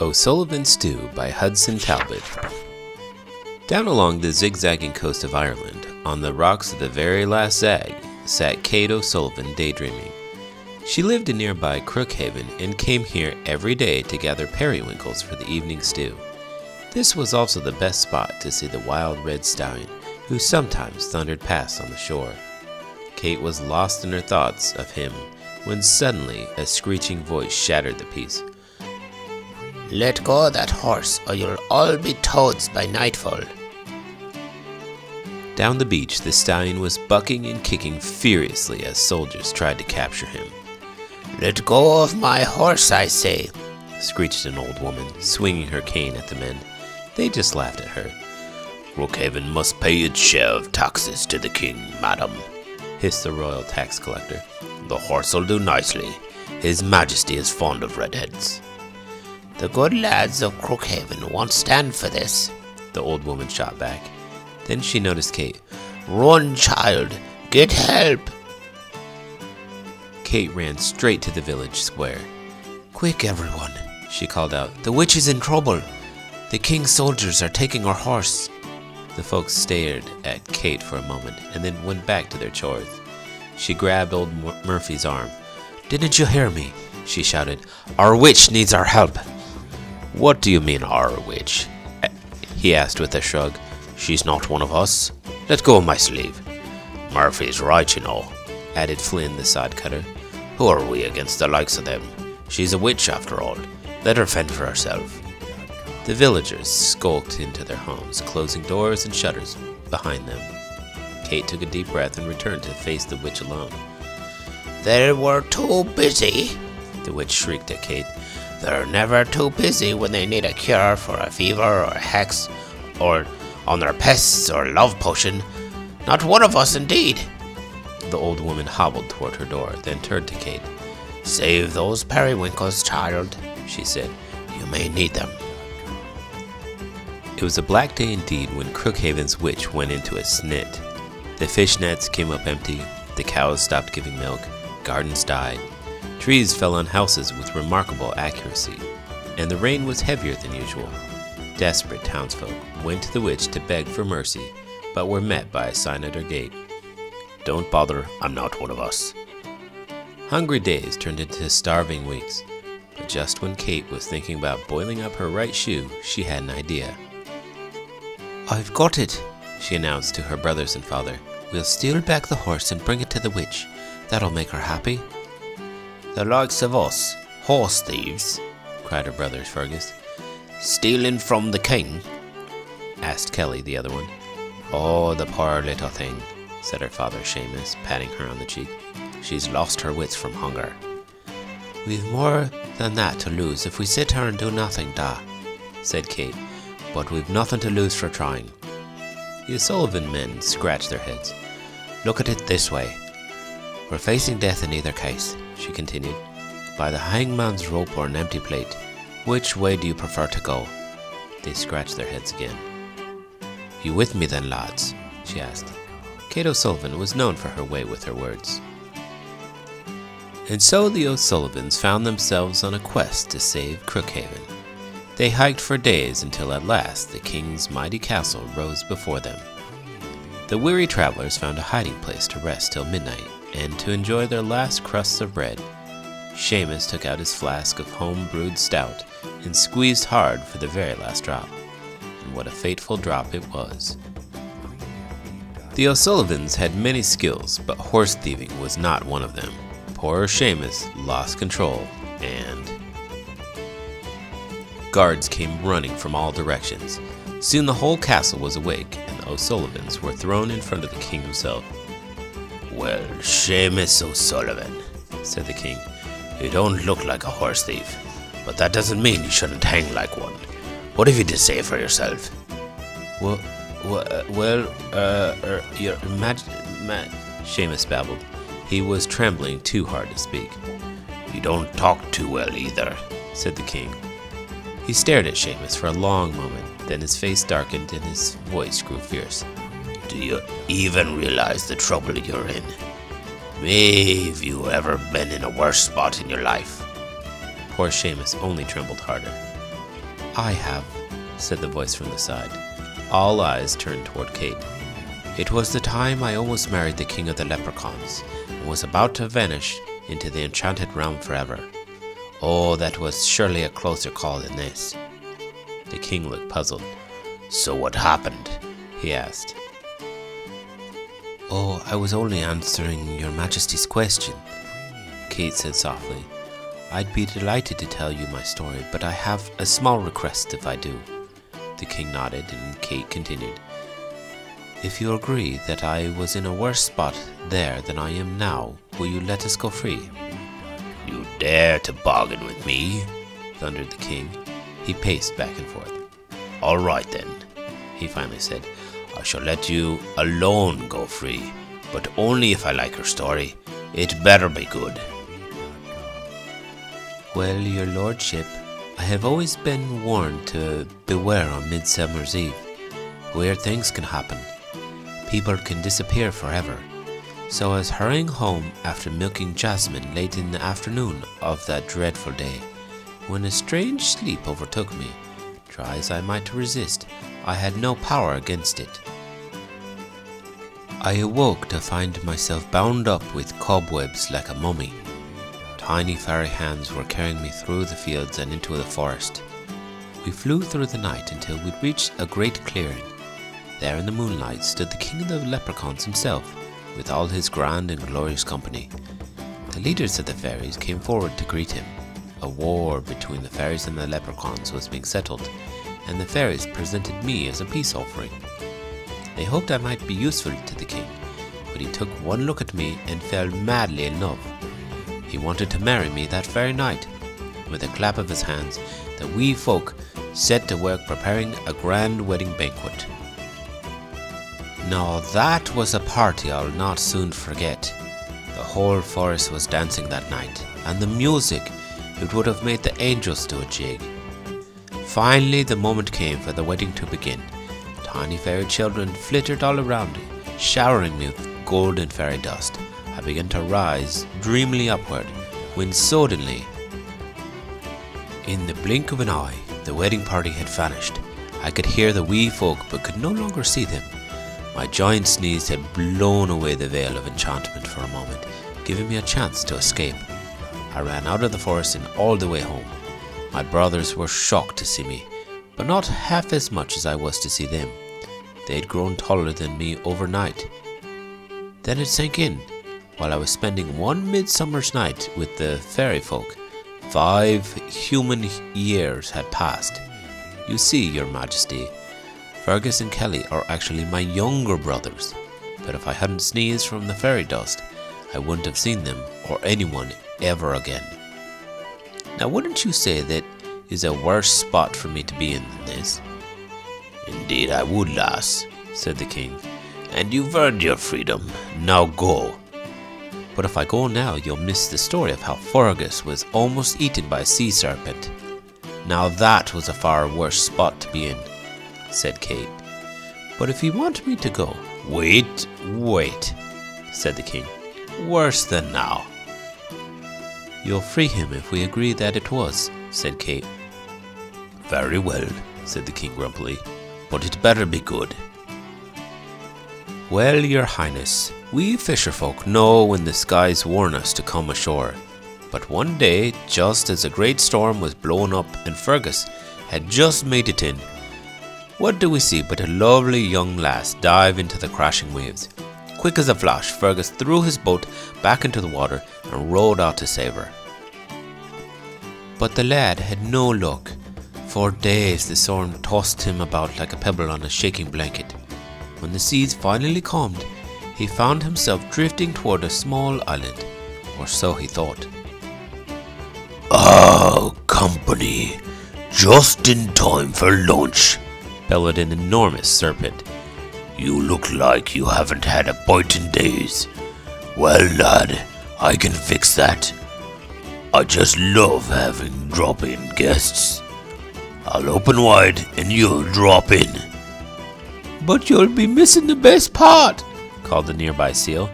O'Sullivan Stew by Hudson Talbott. Down along the zigzagging coast of Ireland, on the rocks of the very last zag, sat Kate O'Sullivan daydreaming. She lived in nearby Crookhaven and came here every day to gather periwinkles for the evening stew. This was also the best spot to see the wild red stallion, who sometimes thundered past on the shore. Kate was lost in her thoughts of him when suddenly a screeching voice shattered the peace. Let go of that horse, or you'll all be toads by nightfall. Down the beach, the stallion was bucking and kicking furiously as soldiers tried to capture him. Let go of my horse, I say, screeched an old woman, swinging her cane at the men. They just laughed at her. Crookhaven must pay its share of taxes to the king, madam, hissed the royal tax collector. The horse'll do nicely. His Majesty is fond of redheads. The good lads of Crookhaven won't stand for this, the old woman shot back. Then she noticed Kate. Run, child! Get help! Kate ran straight to the village square. Quick, everyone, she called out. The witch is in trouble. The king's soldiers are taking our horse. The folks stared at Kate for a moment and then went back to their chores. She grabbed old Murphy's arm. Didn't you hear me? She shouted. Our witch needs our help. What do you mean, our witch? He asked with a shrug. She's not one of us. Let go of my sleeve. Murphy's right, you know, added Flynn, the sod cutter. Who are we against the likes of them? She's a witch, after all. Let her fend for herself. The villagers skulked into their homes, closing doors and shutters behind them. Kate took a deep breath and returned to face the witch alone. They were too busy, the witch shrieked at Kate. They're never too busy when they need a cure for a fever or a hex, or on their pests or love potion. Not one of us, indeed. The old woman hobbled toward her door, then turned to Kate. Save those periwinkles, child, she said. You may need them. It was a black day indeed when Crookhaven's witch went into a snit. The fish nets came up empty, the cows stopped giving milk, gardens died, trees fell on houses with remarkable accuracy, and the rain was heavier than usual. Desperate townsfolk went to the witch to beg for mercy, but were met by a sign at her gate. Don't bother, I'm not one of us. Hungry days turned into starving weeks, but just when Kate was thinking about boiling up her right shoe, she had an idea. I've got it, she announced to her brothers and father. We'll steal back the horse and bring it to the witch. That'll make her happy. The likes of us, horse thieves, cried her brother Fergus. Stealing from the king? asked Kelly, the other one. Oh, the poor little thing, said her father Seamus, patting her on the cheek. She's lost her wits from hunger. We've more than that to lose if we sit here and do nothing, Da, said Kate, but we've nothing to lose for trying. The O'Sullivan men scratched their heads. Look at it this way. We're facing death in either case, she continued. By the hangman's rope or an empty plate, which way do you prefer to go? They scratched their heads again. You with me then, lads? she asked. Kate O'Sullivan was known for her way with her words. And so the O'Sullivans found themselves on a quest to save Crookhaven. They hiked for days until at last the king's mighty castle rose before them. The weary travelers found a hiding place to rest till midnight and to enjoy their last crusts of bread. Seamus took out his flask of home brewed stout and squeezed hard for the very last drop. And what a fateful drop it was. The O'Sullivans had many skills, but horse thieving was not one of them. Poor Seamus lost control, and. Guards came running from all directions. Soon the whole castle was awake, and the O'Sullivans were thrown in front of the king himself. Well, Seamus O'Sullivan, said the king, you don't look like a horse thief, but that doesn't mean you shouldn't hang like one. What have you to say for yourself? Well, well, well uh, er, your Maj- Ma- Seamus babbled. He was trembling too hard to speak. You don't talk too well either, said the king. He stared at Seamus for a long moment, then his face darkened and his voice grew fierce. Do you even realize the trouble you're in? Have you ever been in a worse spot in your life? Poor Seamus only trembled harder. I have, said the voice from the side. All eyes turned toward Kate. It was the time I almost married the king of the leprechauns and was about to vanish into the enchanted realm forever. Oh, that was surely a closer call than this. The king looked puzzled. So what happened? he asked. Oh, I was only answering your majesty's question, Kate said softly. I'd be delighted to tell you my story, but I have a small request if I do. The king nodded, and Kate continued. If you agree that I was in a worse spot there than I am now, will you let us go free? You dare to bargain with me? thundered the king. He paced back and forth. All right then, he finally said. I shall let you alone go free, but only if I like your story. It better be good. Well, your lordship, I have always been warned to beware on Midsummer's Eve. Weird things can happen people can disappear forever. So I was hurrying home after milking Jasmine late in the afternoon of that dreadful day, when a strange sleep overtook me. Try as I might to resist, I had no power against it. I awoke to find myself bound up with cobwebs like a mummy. Tiny fairy hands were carrying me through the fields and into the forest. We flew through the night until we'd reached a great clearing. There in the moonlight stood the king of the leprechauns himself, with all his grand and glorious company. The leaders of the fairies came forward to greet him. A war between the fairies and the leprechauns was being settled, and the fairies presented me as a peace offering. They hoped I might be useful to the king, but he took one look at me and fell madly in love. He wanted to marry me that very night. With a clap of his hands, the wee folk set to work preparing a grand wedding banquet. Now that was a party I'll not soon forget. The whole forest was dancing that night, and the music, it would have made the angels do a jig. Finally, the moment came for the wedding to begin. Tiny fairy children flittered all around me, showering me with golden fairy dust. I began to rise dreamily upward, when suddenly, in the blink of an eye, the wedding party had vanished. I could hear the wee folk, but could no longer see them. My giant sneeze had blown away the veil of enchantment for a moment, giving me a chance to escape. I ran out of the forest and all the way home. My brothers were shocked to see me, but not half as much as I was to see them. They had grown taller than me overnight. Then it sank in, while I was spending one midsummer's night with the fairy folk. Five human years had passed. You see, Your Majesty, Fergus and Kelly are actually my younger brothers, but if I hadn't sneezed from the fairy dust, I wouldn't have seen them or anyone ever again. Now, wouldn't you say that is a worse spot for me to be in than this? Indeed, I would, lass, said the king. And you've earned your freedom. Now go. But if I go now, you'll miss the story of how Fergus was almost eaten by a sea serpent. Now that was a far worse spot to be in said Kate. But if you want me to go, wait, wait, said the king. Worse than now. You'll free him if we agree that it was, said Kate. Very well, said the king grumpily, but it better be good. Well, your highness, we fisherfolk know when the skies warn us to come ashore. But one day, just as a great storm was blowing up and Fergus had just made it in, what do we see but a lovely young lass dive into the crashing waves? Quick as a flash, Fergus threw his boat back into the water and rowed out to save her. But the lad had no luck. For days the storm tossed him about like a pebble on a shaking blanket. When the seas finally calmed, he found himself drifting toward a small island, or so he thought. Oh, company! Just in time for lunch, bellowed an enormous serpent. You look like you haven't had a bite in days. Well, lad, I can fix that. I just love having drop in guests. I'll open wide and you'll drop in. But you'll be missing the best part, called the nearby seal.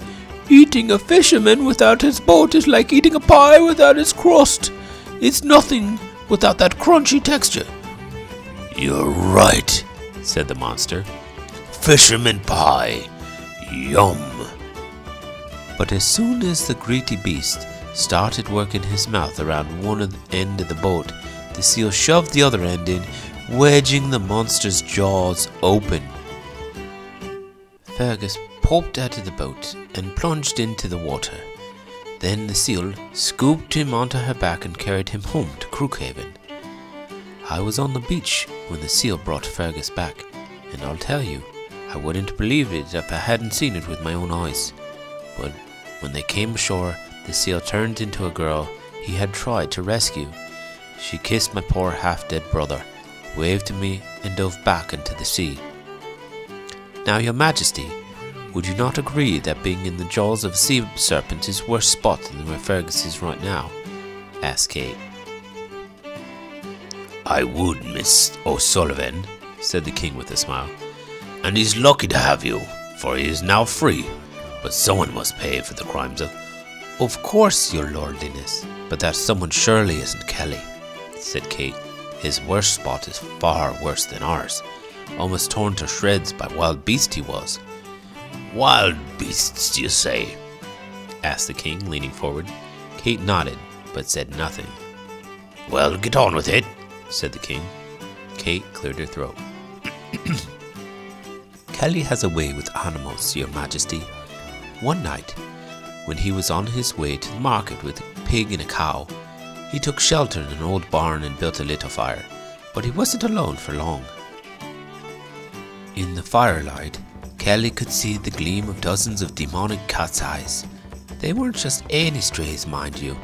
Eating a fisherman without his boat is like eating a pie without its crust. It's nothing without that crunchy texture. You're right, said the monster. Fisherman pie. Yum. But as soon as the greedy beast started working his mouth around one end of the boat, the seal shoved the other end in, wedging the monster's jaws open. Fergus popped out of the boat and plunged into the water. Then the seal scooped him onto her back and carried him home to Crookhaven. I was on the beach when the seal brought Fergus back, and I'll tell you, I wouldn't believe it if I hadn't seen it with my own eyes. But when they came ashore, the seal turned into a girl he had tried to rescue. She kissed my poor half-dead brother, waved to me, and dove back into the sea. Now, your majesty, would you not agree that being in the jaws of a sea serpent is worse spot than where Fergus is right now? asked Kate. I would, Miss O'Sullivan, said the king with a smile. And he's lucky to have you, for he is now free. But someone must pay for the crimes of. Of course, your lordliness, but that someone surely isn't Kelly, said Kate. His worst spot is far worse than ours. Almost torn to shreds by wild beast he was. Wild beasts, you say? asked the king, leaning forward. Kate nodded, but said nothing. Well, get on with it, said the king. Kate cleared her throat. Kelly has a way with animals, your majesty. One night, when he was on his way to the market with a pig and a cow, he took shelter in an old barn and built a little fire, but he wasn't alone for long. In the firelight, Kelly could see the gleam of dozens of demonic cat's eyes. They weren't just any strays, mind you.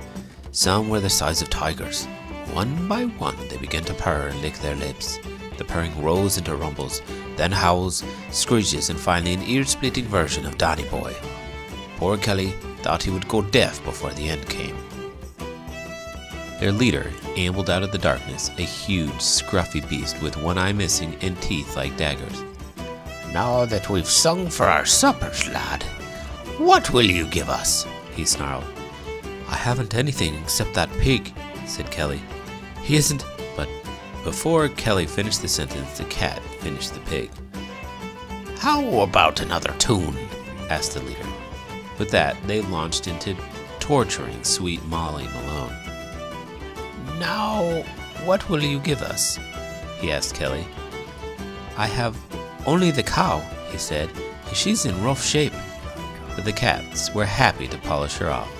Some were the size of tigers. One by one, they began to purr and lick their lips. The purring rose into rumbles, then howls, screeches, and finally an ear-splitting version of Danny Boy. Poor Kelly thought he would go deaf before the end came. Their leader ambled out of the darkness, a huge, scruffy beast with one eye missing and teeth like daggers. Now that we've sung for our suppers, lad, what will you give us? he snarled. I haven't anything except that pig, said Kelly. He isn't. Before Kelly finished the sentence, the cat finished the pig. How about another tune? asked the leader. With that, they launched into torturing sweet Molly Malone. Now, what will you give us? he asked Kelly. I have only the cow, he said. She's in rough shape. But the cats were happy to polish her off.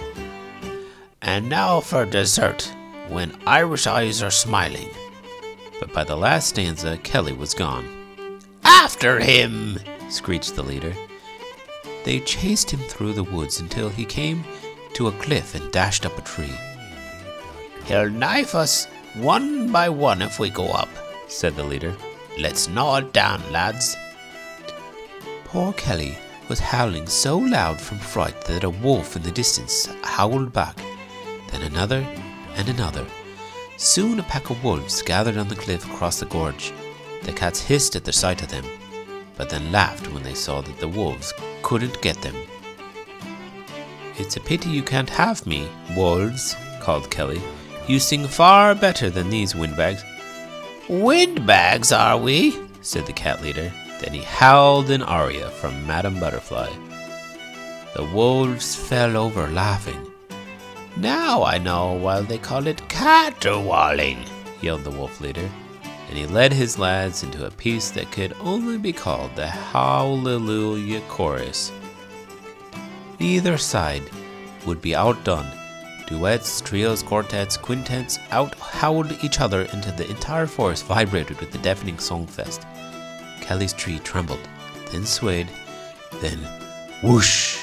And now for dessert, when Irish eyes are smiling. But by the last stanza, Kelly was gone. After him! screeched the leader. They chased him through the woods until he came to a cliff and dashed up a tree. He'll knife us one by one if we go up, said the leader. Let's gnaw it down, lads. Poor Kelly was howling so loud from fright that a wolf in the distance howled back, then another and another. Soon a pack of wolves gathered on the cliff across the gorge. The cats hissed at the sight of them, but then laughed when they saw that the wolves couldn't get them. It's a pity you can't have me, wolves, called Kelly. You sing far better than these windbags. Windbags, are we? said the cat leader. Then he howled an aria from Madame Butterfly. The wolves fell over laughing. Now I know why they call it caterwauling, yelled the wolf leader, and he led his lads into a piece that could only be called the Hallelujah Chorus. Neither side would be outdone. Duets, trios, quartets, quintets out howled each other until the entire forest vibrated with the deafening songfest. Kelly's tree trembled, then swayed, then whoosh!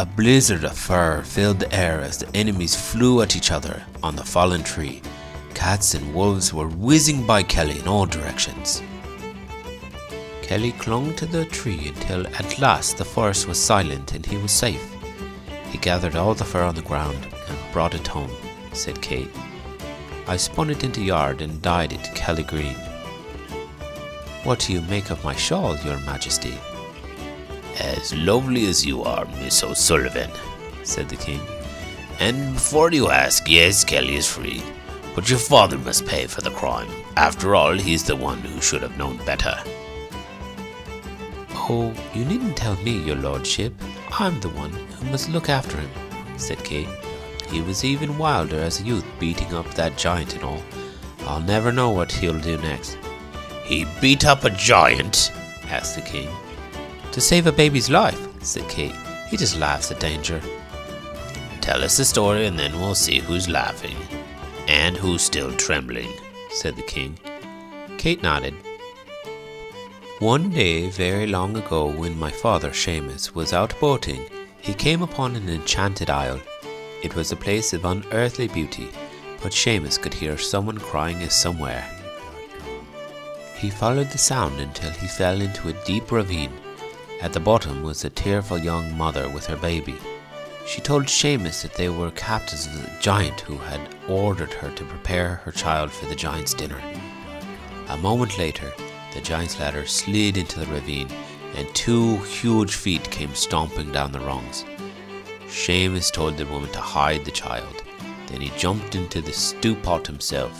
A blizzard of fire filled the air as the enemies flew at each other on the fallen tree. Cats and wolves were whizzing by Kelly in all directions. Kelly clung to the tree until at last the forest was silent and he was safe. He gathered all the fur on the ground and brought it home, said Kate. I spun it into yard and dyed it Kelly green. What do you make of my shawl, your majesty? As lovely as you are, Miss O'Sullivan, said the king. And before you ask, yes, Kelly is free. But your father must pay for the crime. After all, he's the one who should have known better. Oh, you needn't tell me, your lordship. I'm the one who must look after him, said Kate. He was even wilder as a youth, beating up that giant and all. I'll never know what he'll do next. He beat up a giant? asked the king. To save a baby's life, said Kate. He just laughs at danger. Tell us the story and then we'll see who's laughing. And who's still trembling, said the king. Kate nodded. One day, very long ago, when my father, Seamus, was out boating, he came upon an enchanted isle. It was a place of unearthly beauty, but Seamus could hear someone crying as somewhere. He followed the sound until he fell into a deep ravine. At the bottom was a tearful young mother with her baby. She told Seamus that they were captives of the giant who had ordered her to prepare her child for the giant's dinner. A moment later, the giant's ladder slid into the ravine, and two huge feet came stomping down the rungs. Seamus told the woman to hide the child. Then he jumped into the stew pot himself.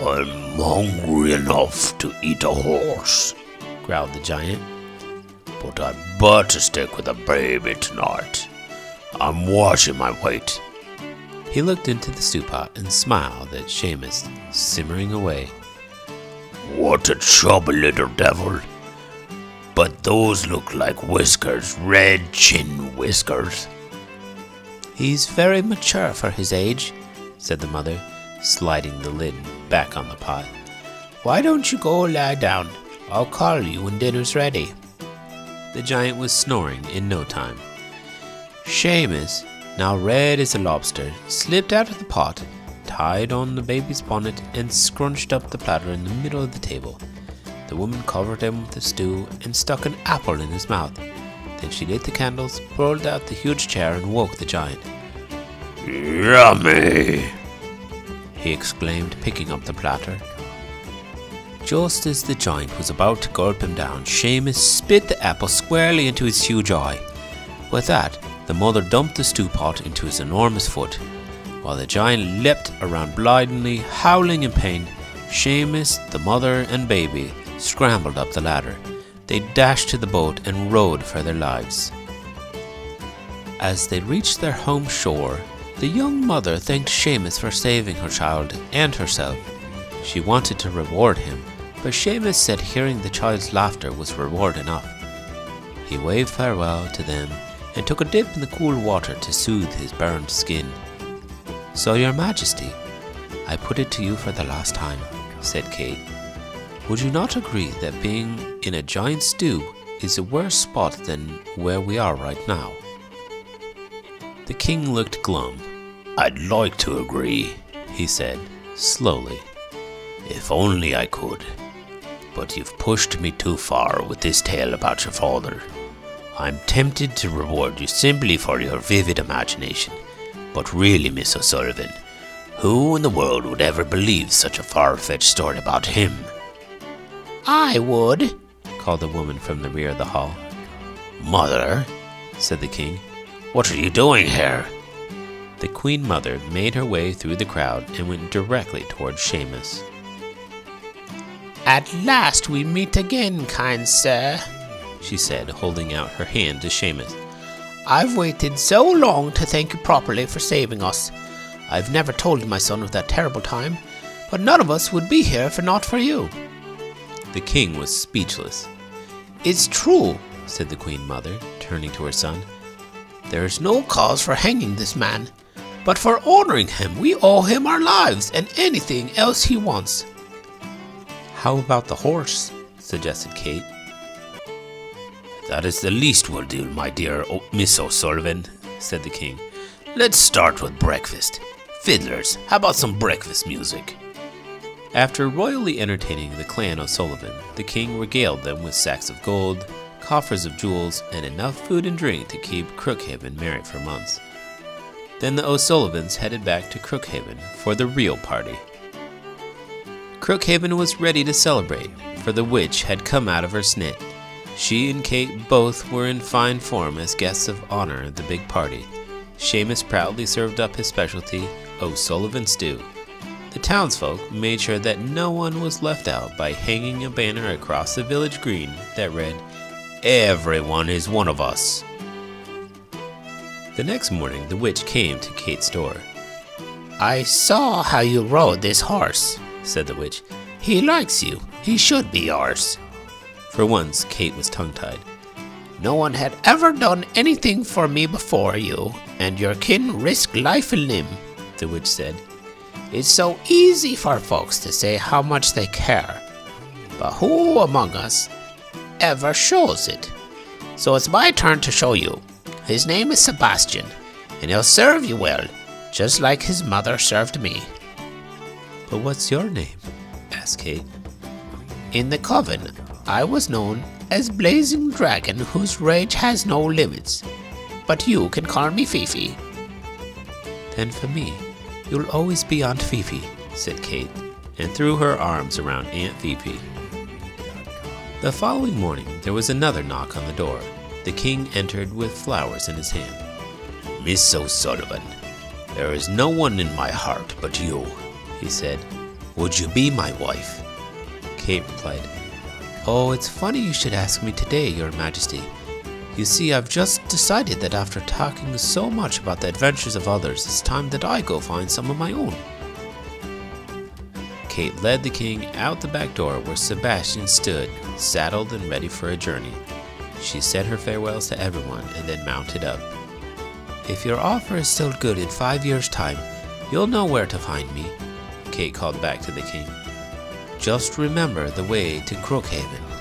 I'm hungry enough to eat a horse, growled the giant. But I'd better stick with a baby tonight. I'm watching my weight. He looked into the stew pot and smiled at Seamus, simmering away. What a chubby little devil. But those look like whiskers, red chin whiskers. He's very mature for his age, said the mother, sliding the lid back on the pot. Why don't you go lie down? I'll call you when dinner's ready. The giant was snoring in no time. Seamus, now red as a lobster, slipped out of the pot, tied on the baby's bonnet, and scrunched up the platter in the middle of the table. The woman covered him with the stew and stuck an apple in his mouth. Then she lit the candles, rolled out the huge chair, and woke the giant. Yummy! he exclaimed, picking up the platter. Just as the giant was about to gulp him down, Seamus spit the apple squarely into his huge eye. With that, the mother dumped the stew pot into his enormous foot. While the giant leapt around blindly, howling in pain, Seamus, the mother, and baby scrambled up the ladder. They dashed to the boat and rowed for their lives. As they reached their home shore, the young mother thanked Seamus for saving her child and herself. She wanted to reward him, but Seamus said hearing the child's laughter was reward enough. He waved farewell to them and took a dip in the cool water to soothe his burned skin. So, Your Majesty, I put it to you for the last time, said Kate. Would you not agree that being in a giant stew is a worse spot than where we are right now? The king looked glum. I'd like to agree, he said, slowly. If only I could. But you've pushed me too far with this tale about your father. I'm tempted to reward you simply for your vivid imagination. But really, Miss O'Sullivan, who in the world would ever believe such a far fetched story about him? I would, called the woman from the rear of the hall. Mother, said the king, what are you doing here? The Queen Mother made her way through the crowd and went directly towards Seamus. At last we meet again, kind sir, she said, holding out her hand to Seamus. I've waited so long to thank you properly for saving us. I've never told my son of that terrible time, but none of us would be here if not for you. The king was speechless. It's true, said the Queen Mother, turning to her son. There is no cause for hanging this man, but for honoring him we owe him our lives and anything else he wants. How about the horse? suggested Kate. That is the least we'll do, my dear o- Miss O'Sullivan, said the king. Let's start with breakfast. Fiddlers, how about some breakfast music? After royally entertaining the clan O'Sullivan, the king regaled them with sacks of gold, coffers of jewels, and enough food and drink to keep Crookhaven merry for months. Then the O'Sullivans headed back to Crookhaven for the real party. Crookhaven was ready to celebrate, for the witch had come out of her snit. She and Kate both were in fine form as guests of honor at the big party. Seamus proudly served up his specialty, O'Sullivan Stew. The townsfolk made sure that no one was left out by hanging a banner across the village green that read, Everyone is one of us. The next morning, the witch came to Kate's door. I saw how you rode this horse, said the witch. He likes you. He should be yours. For once, Kate was tongue tied. No one had ever done anything for me before you, and your kin risked life and limb, the witch said. It's so easy for folks to say how much they care, but who among us ever shows it? So it's my turn to show you. His name is Sebastian, and he'll serve you well, just like his mother served me. But what's your name? asked Kate. In the coven, I was known as Blazing Dragon whose rage has no limits. But you can call me Fifi. Then for me, you'll always be Aunt Fifi, said Kate, and threw her arms around Aunt Fifi. The following morning, there was another knock on the door. The king entered with flowers in his hand. Miss O'Sullivan, there is no one in my heart but you, he said. Would you be my wife? Kate replied, Oh, it's funny you should ask me today, Your Majesty. You see, I've just decided that after talking so much about the adventures of others, it's time that I go find some of my own. Kate led the king out the back door where Sebastian stood, saddled and ready for a journey. She said her farewells to everyone and then mounted up. If your offer is still good in five years' time, you'll know where to find me, Kate called back to the king. Just remember the way to Crookhaven.